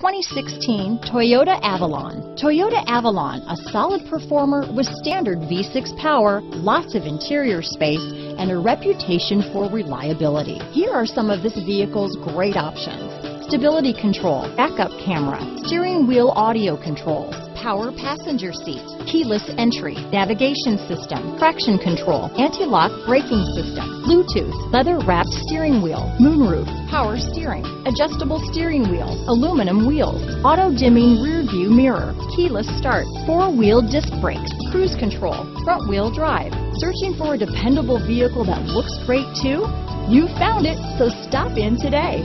2016 Toyota Avalon. Toyota Avalon, a solid performer with standard V6 power, lots of interior space, and a reputation for reliability. Here are some of this vehicle's great options. Stability control, backup camera, steering wheel audio controls, power passenger seat, keyless entry, navigation system, traction control, anti-lock braking system, Bluetooth, leather wrapped steering wheel, moonroof, power steering, adjustable steering wheel, aluminum wheels, auto dimming rear view mirror, keyless start, four wheel disc brakes, cruise control, front wheel drive. Searching for a dependable vehicle that looks great too? You found it, so stop in today.